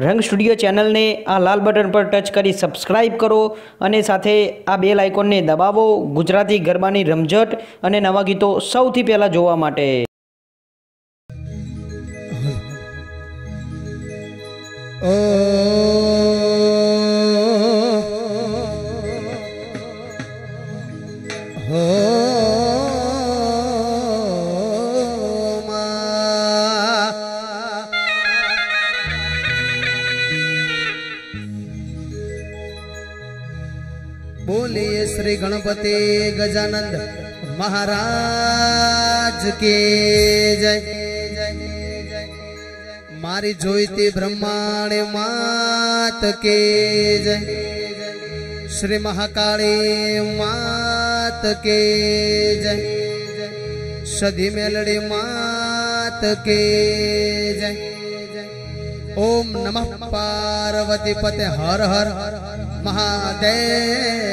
રંગ સ્ટુડિયો ચેનલને આ લાલ બટન પર ટચ કરી સબસ્ક્રાઇબ કરો અને સાથે આ બેલ આઇકોનને દબાવો ગુજરાતી ગરબાની રમઝટ અને નવા ગીતો સૌથી પહેલાં જોવા માટે. શ્રી ગણપતિ ગજાનંદ મહારાજ કે જય મારી જોઈતી બ્રહ્માંડ માત કે જય શ્રી મહાકાળી માત કે જય સધી મેલડી માત કે જય ઓમ નમઃ પાર્વતી પતે હર હર મહાદેવ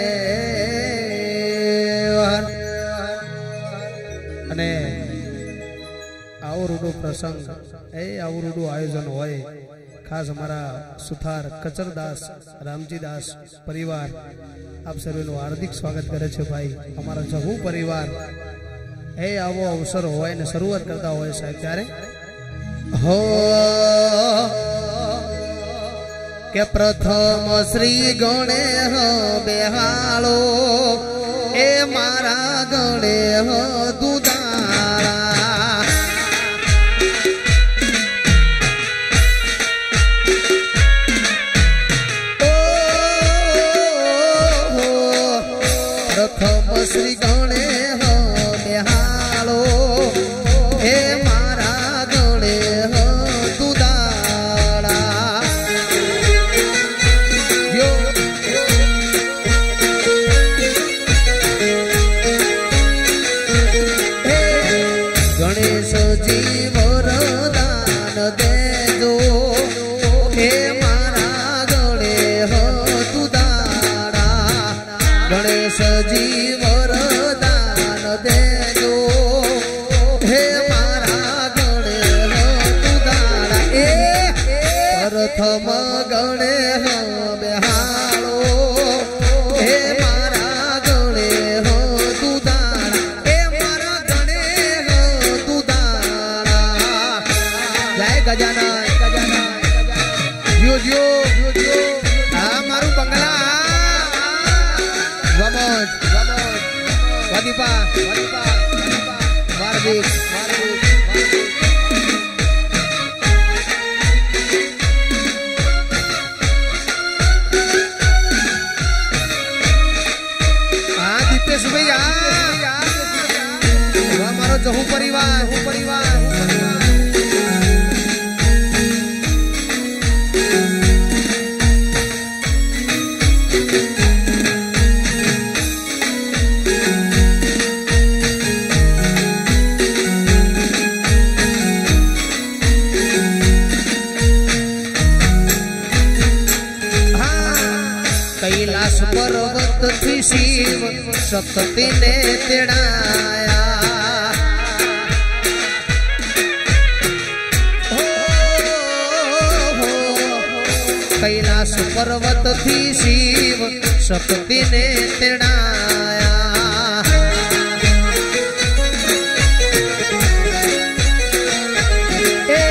આવો પ્રસંગ. એ આવરૂડું આયોજન હોય. ખાસ અમારા સુથાર કચરદાસ, રામજીદાસ પરિવાર, આપ સર્વેનું હાર્દિક સ્વાગત કરે છે ભાઈ. અમારા જહુ પરિવાર. એ આવો અવસર હોય ને શરૂઆત કરતા હોય સાહેબ ત્યારે. હો, કે પ્રથમ શ્રી ગણે બેહાળો એ મારા ગણે દુદાળા પ્રથમ શ્રી થી શિવ શક્તિ ને તેડાયા હો, હો, કૈલાસ પર્વત થી શિવ શક્તિ ને તેડાયા એ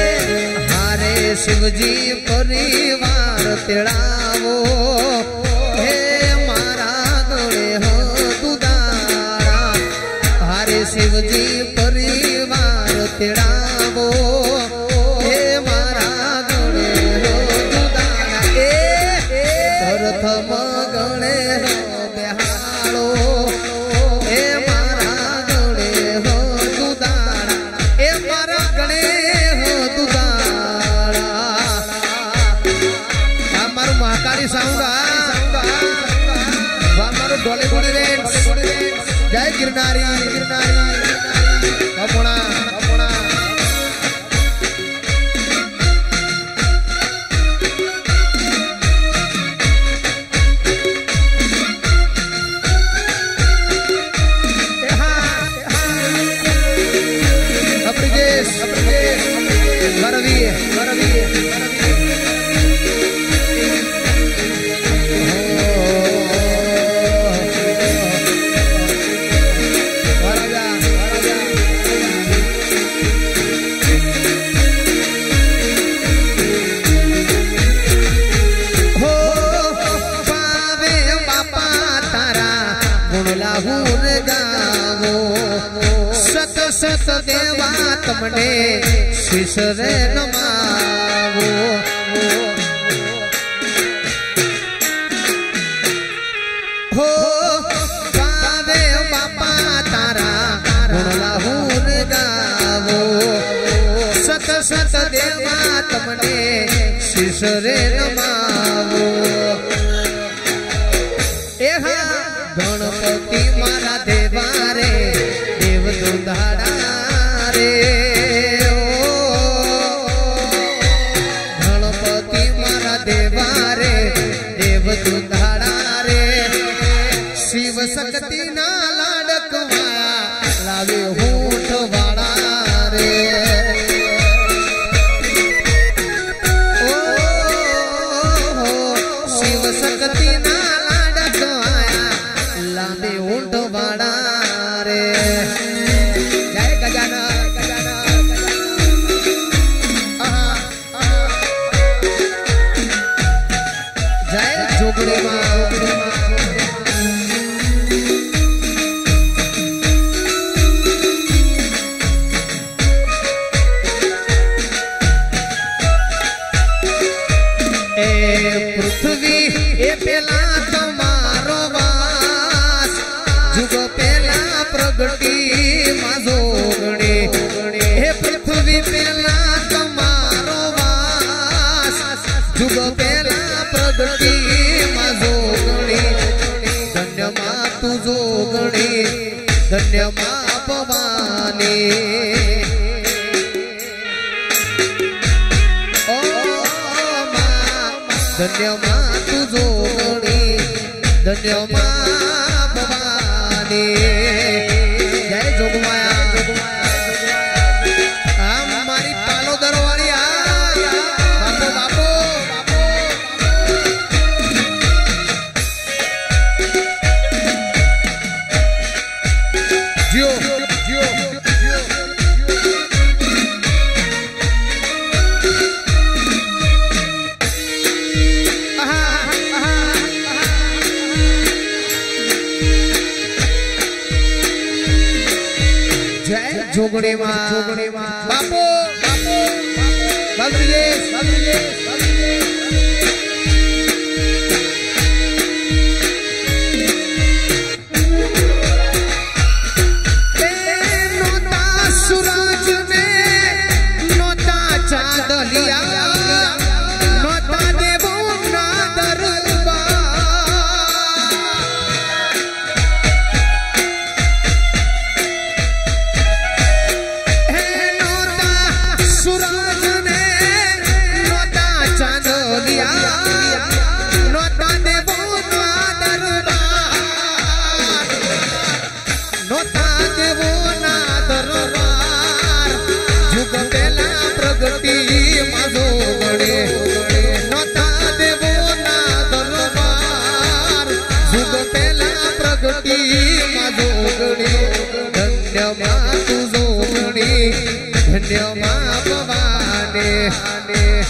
હારે શિવજી પરિવાર તેડાવો સત સત દેવા તમને શિશરે નમાવો. હો તારા ગુણલાહુર ગાવો. સત સત દેવા તમને શિશરે નમાવો. ધન્યમાં તુજો ધન્યમાં ભવાની. これは。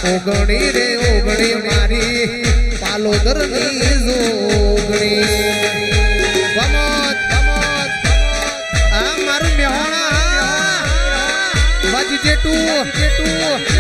ઓગણી રે ઓગણી મારી પાલોદરની જોગણી મારું મેહોણા જેટું જેટું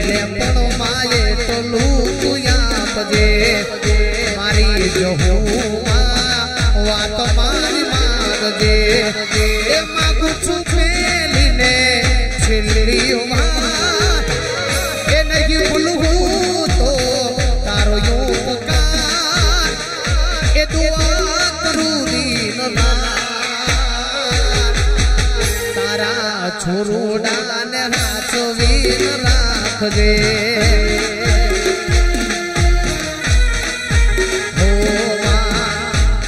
એમને પણ માએ ટોલું આપજે. મારી જહુમાં વાત મારી માગજે રે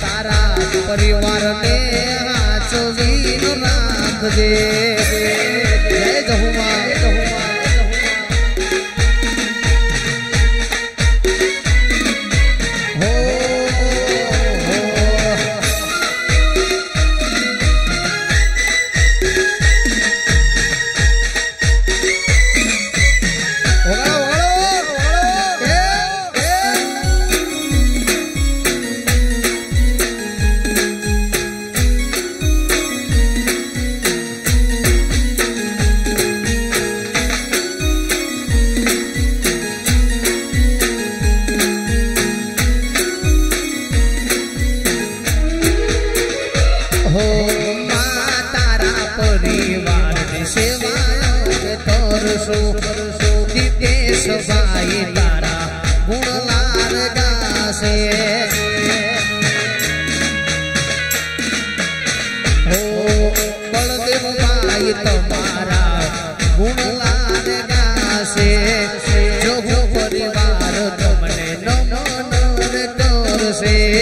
તારા પરિવારને હાચવીને રાખજે se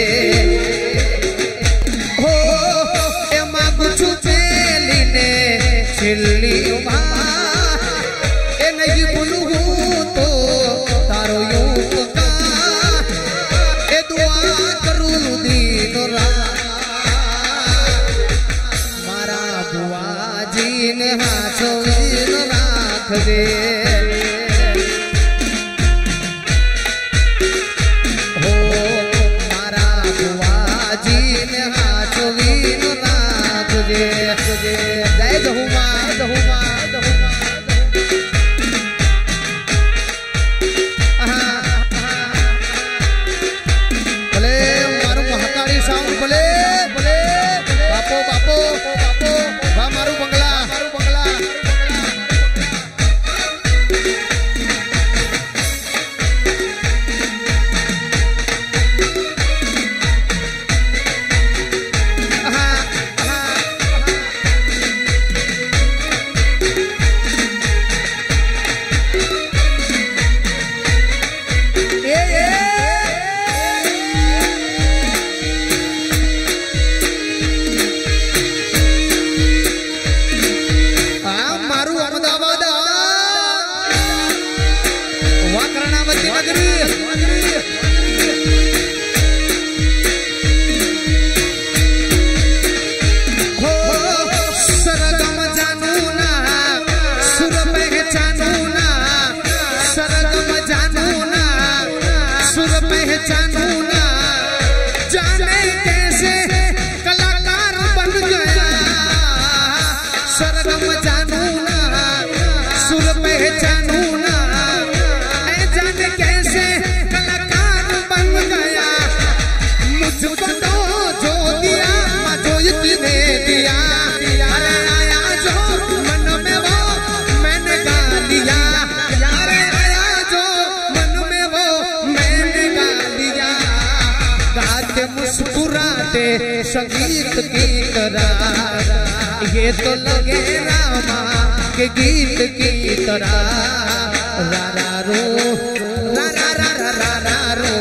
માટે संगीत કી કરા ये तो लगे रामा के गीत की तरह रा रो रा रा रा रा रा रो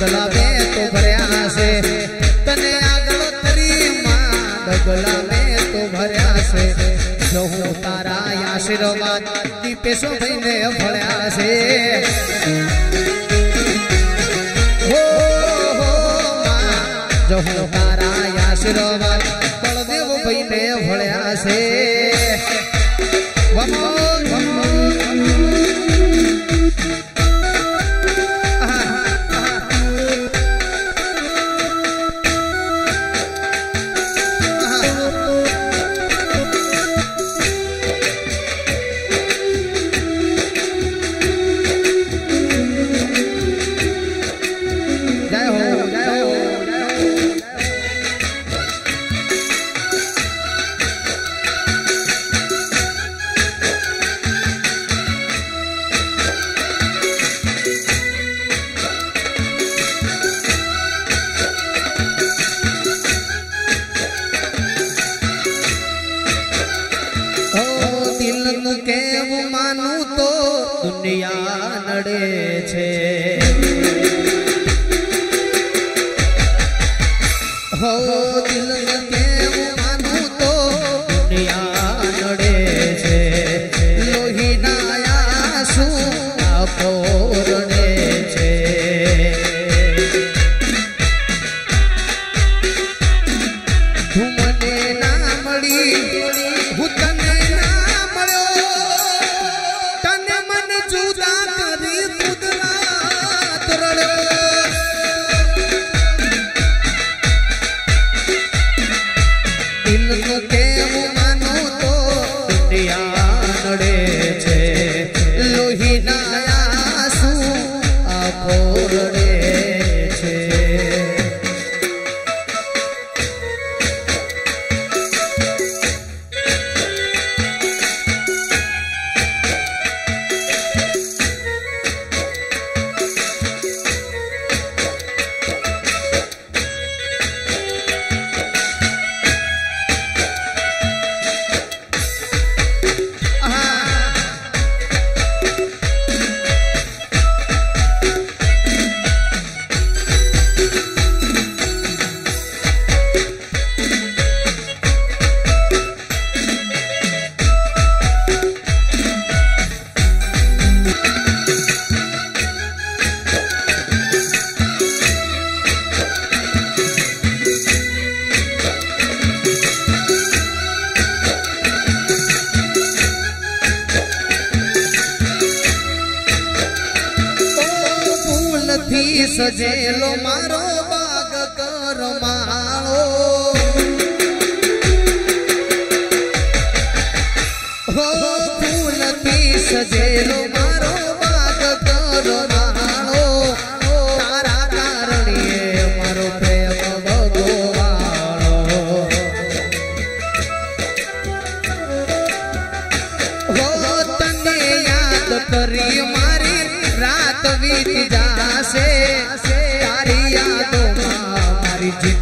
ડગલા તો ભર્યા છે. તને આગળ તરી માં ડગલા તો ભર્યા છે. જો હું તારા આશીર્વાદ દીપેશો થઈને ભળ્યા છે. જો હું તારા આશીર્વાદ બળદેવ ભાઈને ભળ્યા છે.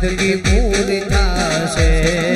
જિંદગી પૂરી થશે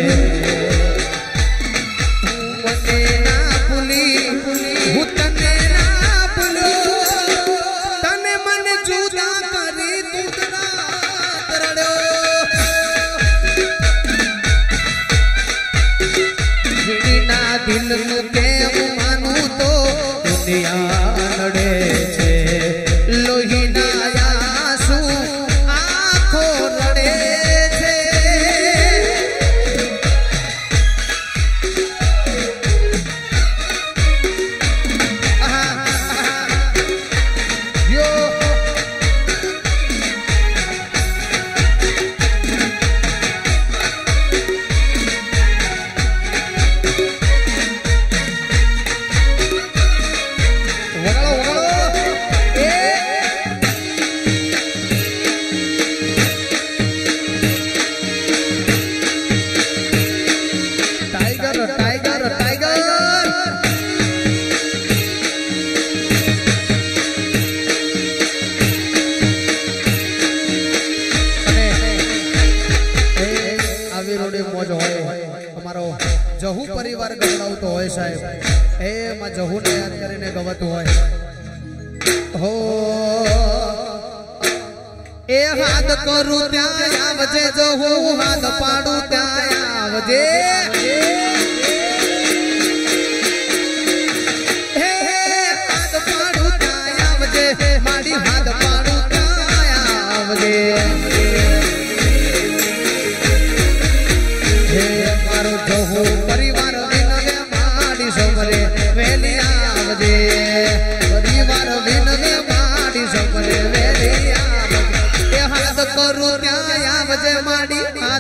એ હાથ કરું ત્યાં આવજે જો હું હાથ પાડું ત્યાં આવજે.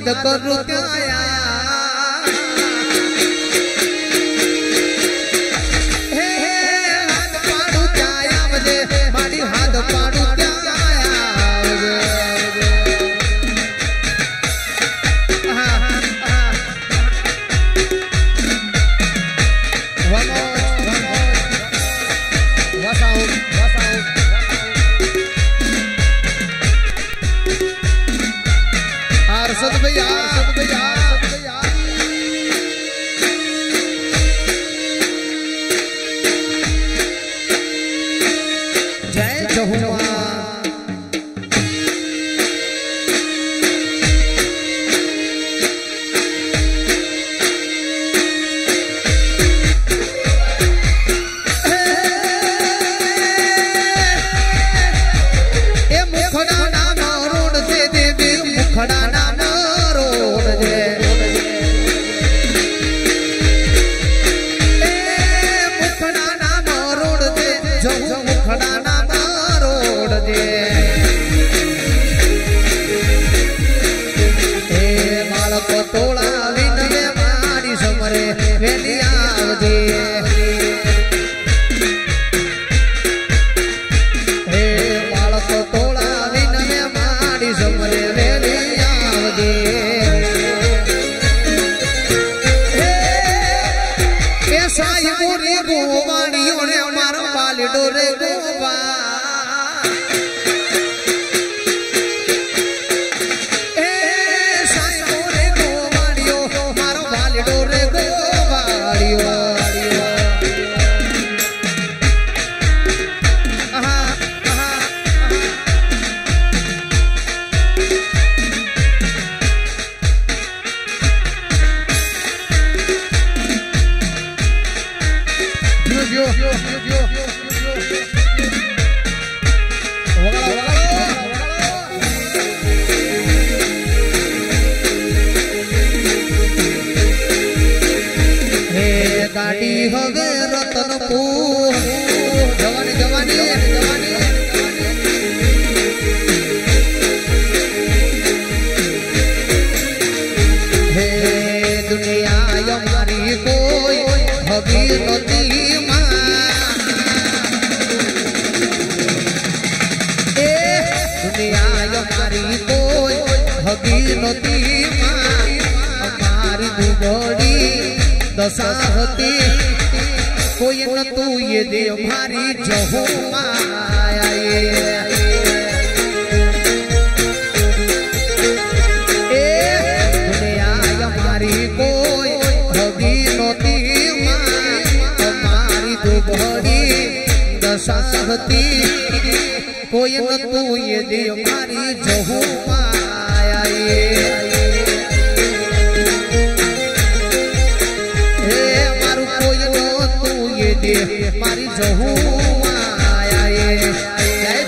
عبادت اور رکایا 我走了。દશા હતી કોઈ ન તુએ દેવ મારી જહો મારી જહુ માયા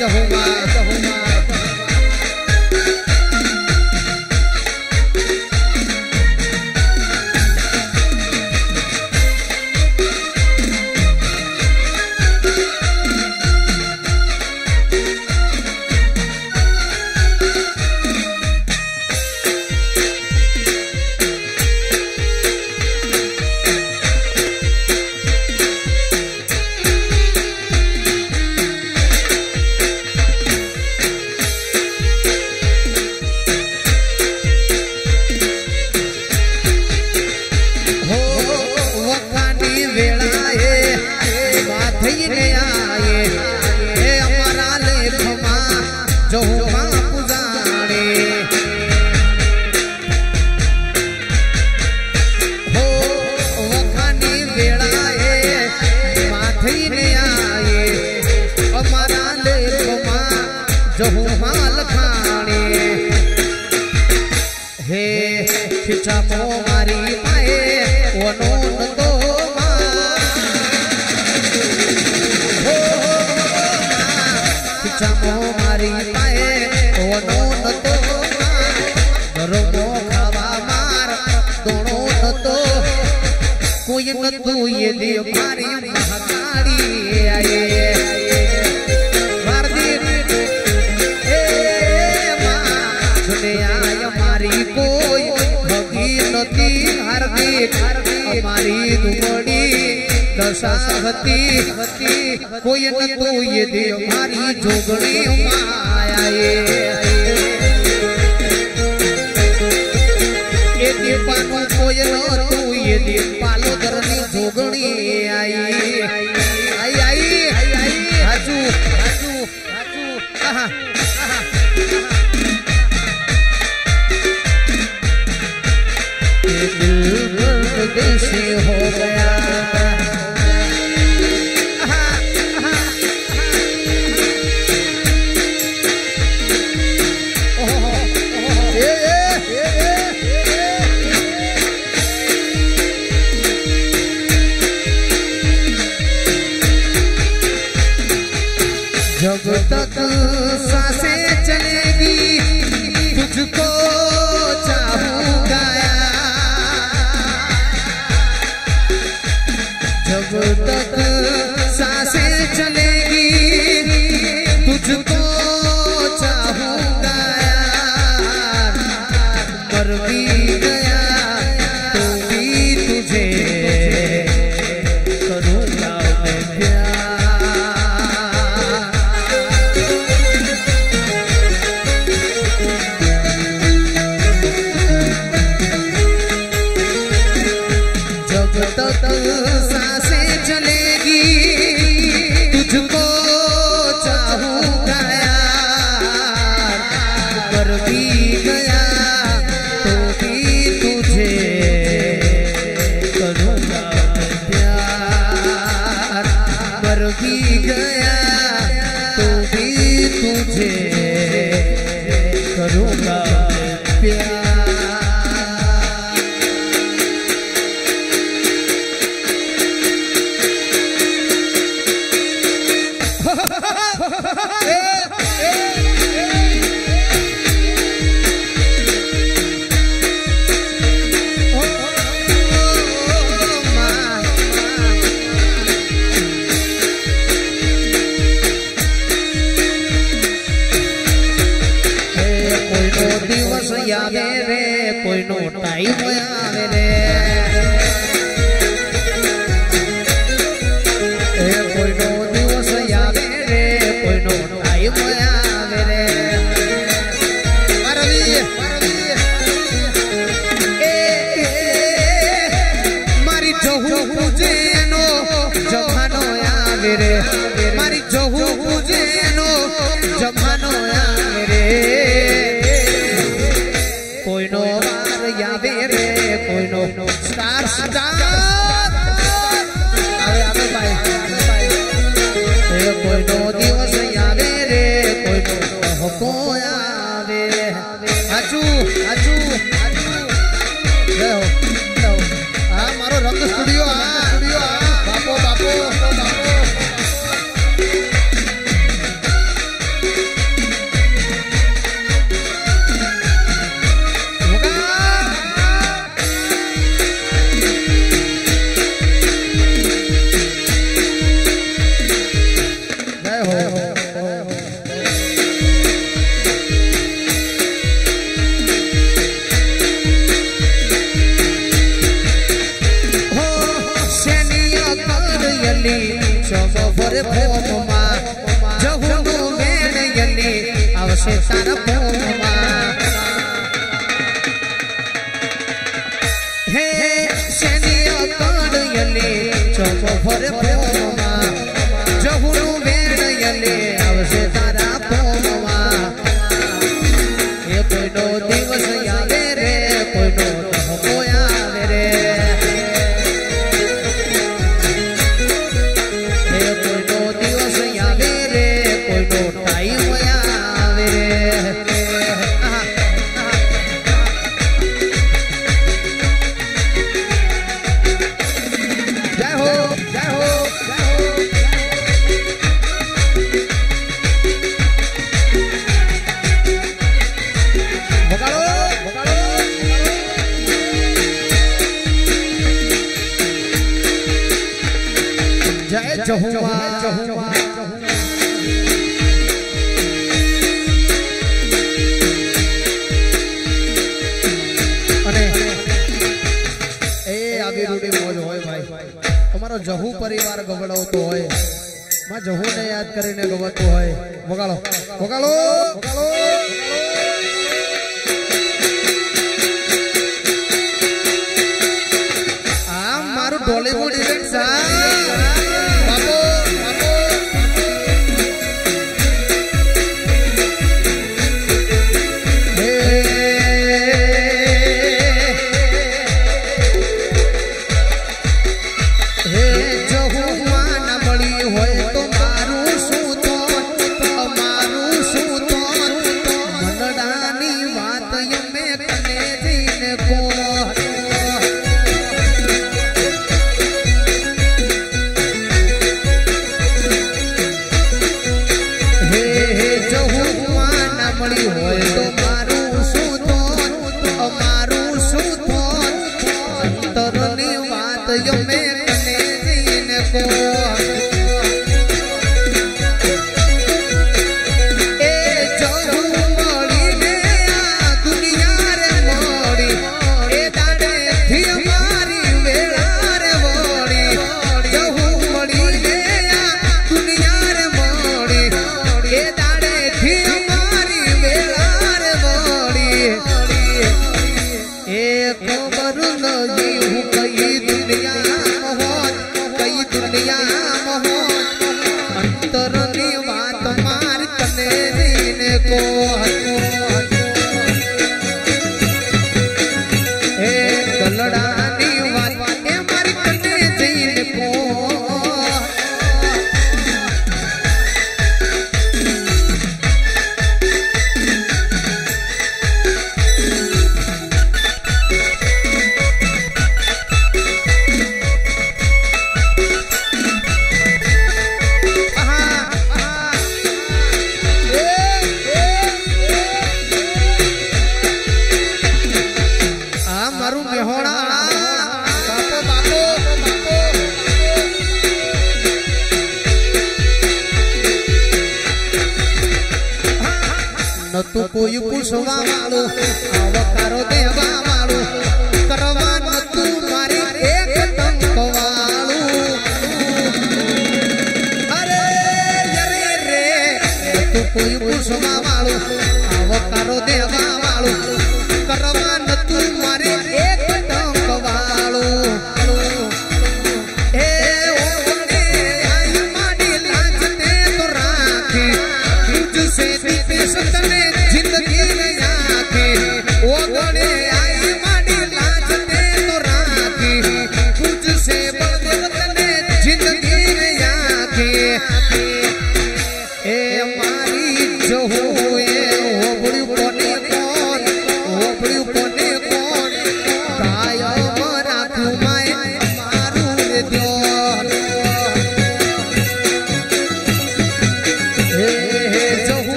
જહુ મા સસ હતી કોઈ ન કોઈ દેવ મારી જોગણી માયા એ કોઈ ન તું એ દીપાલો ધરની જોગણી. હું ગયા કરવી ગયા હું સુવા વાળું આવકારો દેવા વાળું કરવાનું મારે એક વાળું. અરે અરે રે, તું કોઈ પૂછવા આવકારો દેવા વાળું કરવાનું તું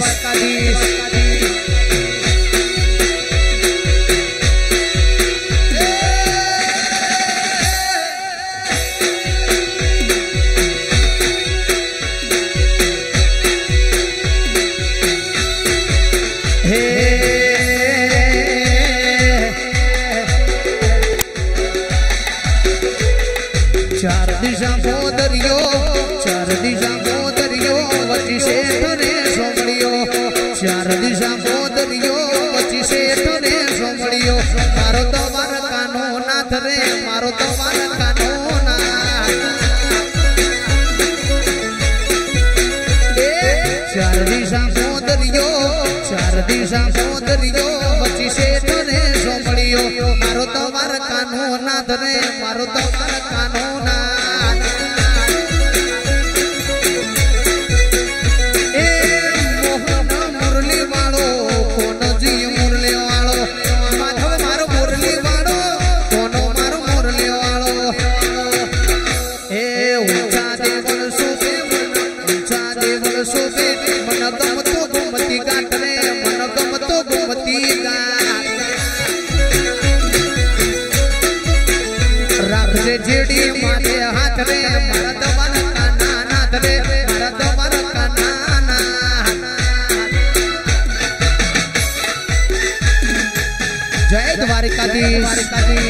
Feliz. પૈસા મોદરીઓ પછી શેઠ ને સોમડીઓ મારો તો મારા કાનો નાથ ને મારો તો está aquí.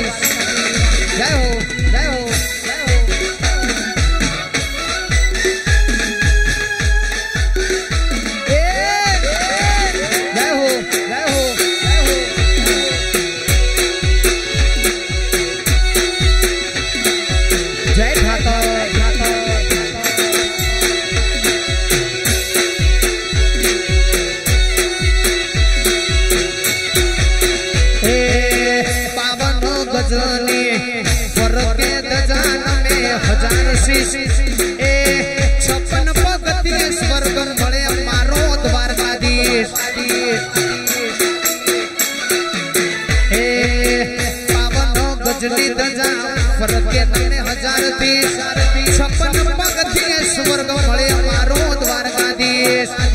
છપ્પન પગથી સ્વર્ગ મળે મારો દ્વારકાધીશ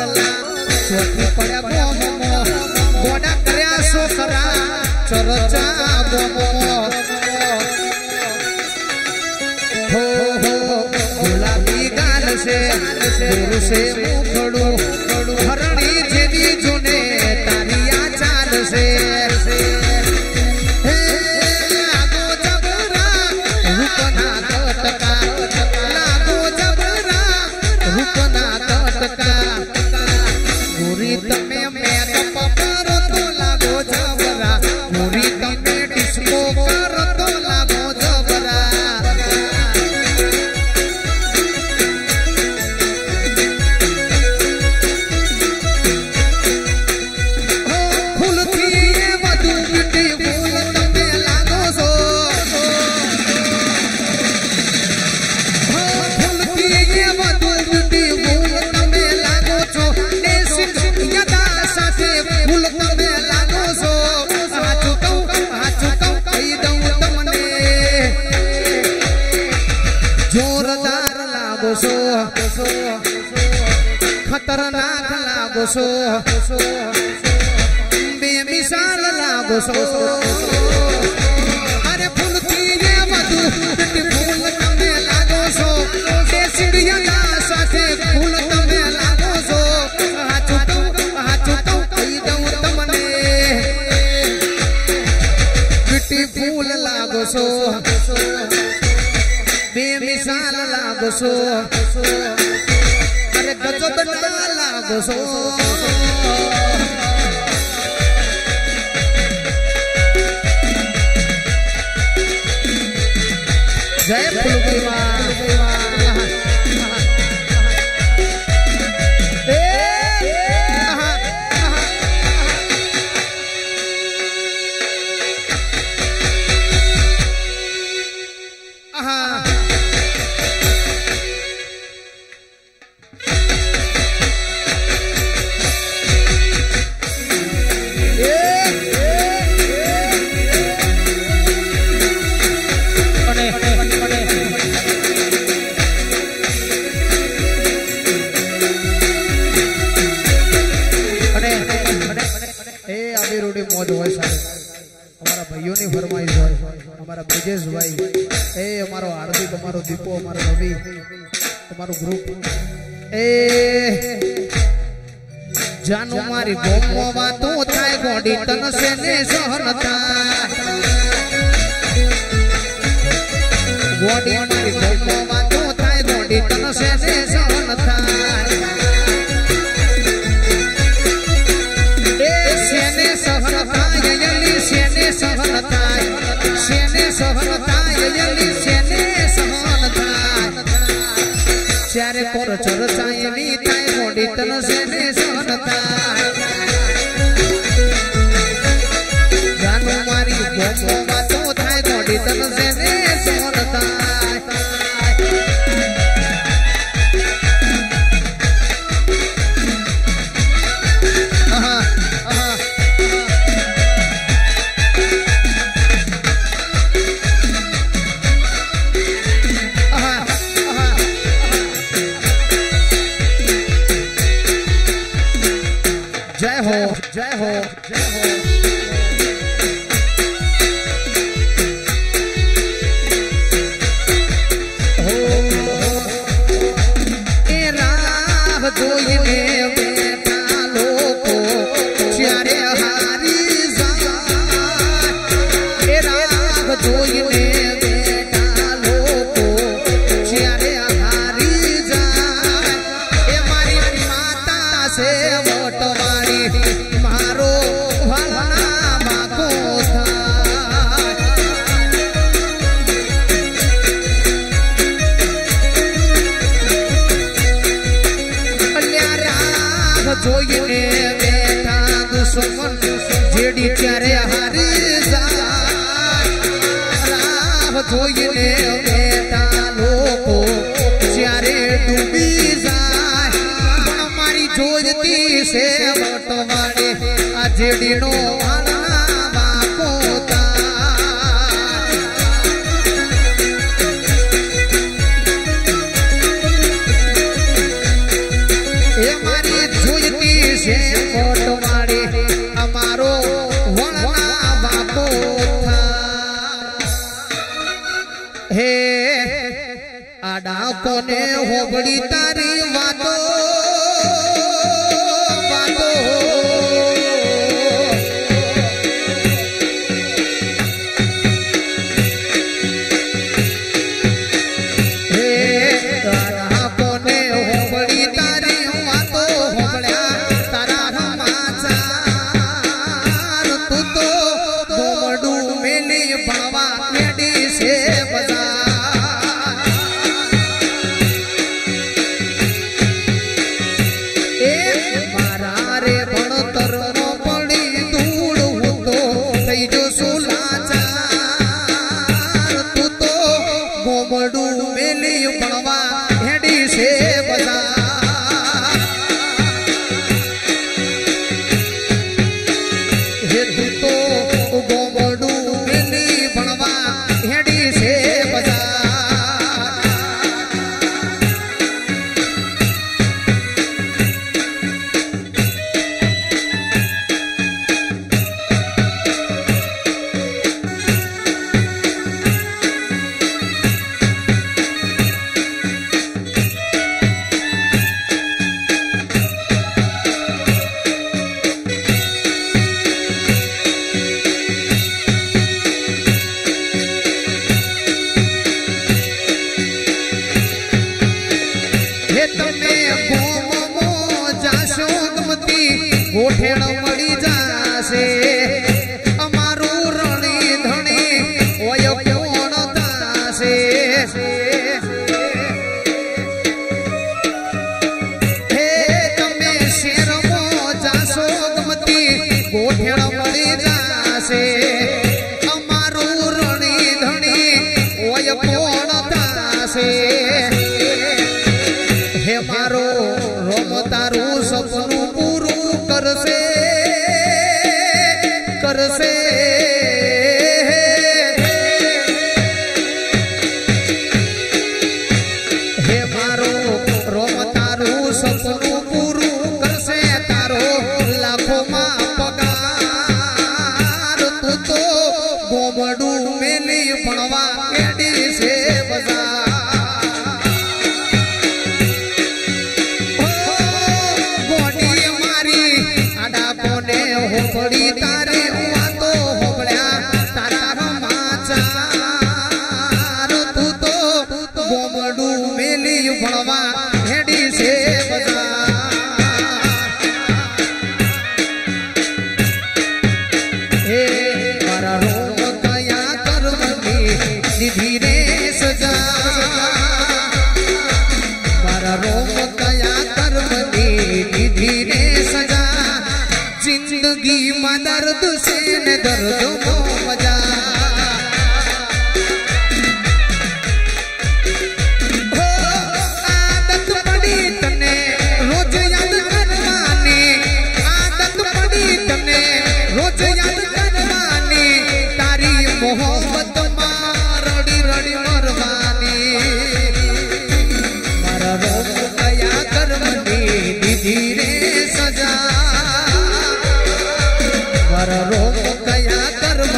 ચોકી પડ્યા મોહ ગોડા કર્યા સોકરા ચરચા ગોમો ગુલાબી ગાલ છે છે મુખડું લાગો છો બેમિસાલ લાગો છો અરે ફૂલથી એ વધુ ફૂલ તમે લાગો છો તે સીડિયાના સાથે ફૂલ તમે લાગો છો હાચું કહું હાચું કહું કહી દઉં તમને મીઠી ફૂલ લાગો છો બેમિસાલ લાગો છો અરે ગજબ ના લાગો છો જય ફૂલકુમાં અમારા એ અમારો હાર્દિક અમારો દીપો અમારો રવિ તમારું ગ્રુપ એ જાનુ મારી ગોમો વાતો થાય ગોડી તનસે ને સહન થાય ગોડી મારી ગોમો વાતો થાય ગોડી તનસે ને સહન થાય કોર ચરચાયની થાય, મોડી તન શેને સહન થાય જાનુ મારી ગોમો વાતો થાય, મોડી તન શેને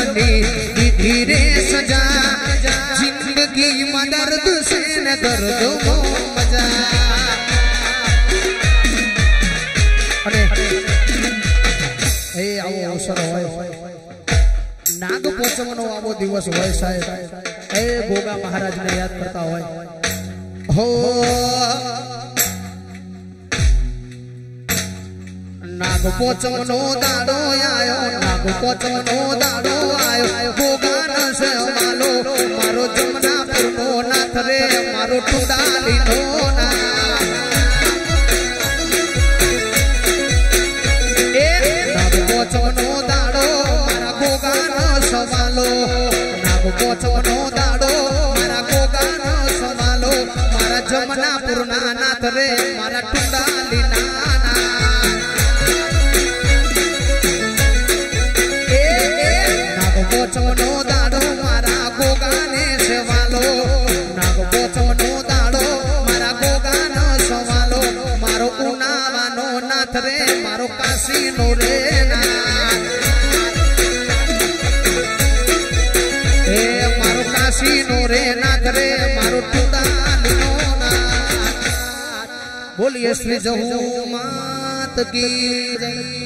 बने धीरे सजा ज़िंदगी में दर्द से न दर्द हो मज़ा अरे ए आओ अवसर होय નાગ પહોંચવાનો આવો દિવસ હોય સાહેબ એ ભોગા મહારાજને યાદ કરતા હોય હો નાગ પોચોનો દાડો આયો નાગ પોચોનો દાડો આયો ભોગાન છે માલો મારો જમના પૂરનો નાથ રે મારો ટુડા લીધો નાગ પોચોનો દાડો મારા ભોગાન જમના પૂરના નાથ રે મારા બોલીએ શ્રી જહુ માત કી જય